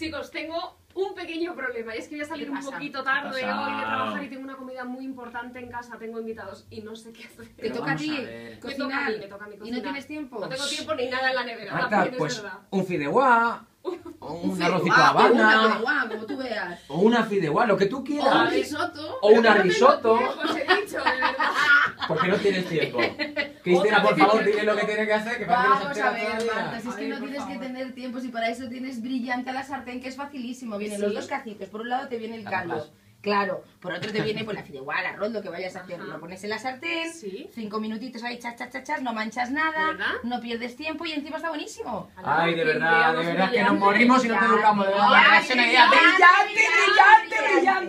Chicos, tengo un pequeño problema y es que voy a salir ¿Qué un poquito tarde hoy de trabajar y tengo una comida muy importante en casa, tengo invitados y no sé qué hacer. Te toca a ti. Me toca a cocinar. mí, me toca a mí ¿Y cocinar. no tienes tiempo? No tengo tiempo ni nada en la nevera, Marta, también pues es verdad. un fideuá, un, Un arrocito una como tú veas. o una fideuá, lo que tú O un quieras. risotto. O una risotto. Porque no tienes tiempo. Cristina, por favor, dile lo que tiene que hacer, que Vamos a ver. Marta, si es A que ver, no tienes que tener tiempo, si para eso tienes brillante la sartén, que es facilísimo. Vienen ¿Sí? los dos cacitos, por un lado te viene el caldo, claro, por otro te viene pues la fideuá, el arroz, lo que vayas a hacer, Ajá. lo pones en la sartén, Sí. cinco minutitos ahí, chas, chas, chas, chas, no manchas nada, ¿Verdad? no pierdes tiempo y encima está buenísimo. Ay, de verdad, de verdad que nos morimos y no te educamos. Brillante, brillante, brillante. brillante.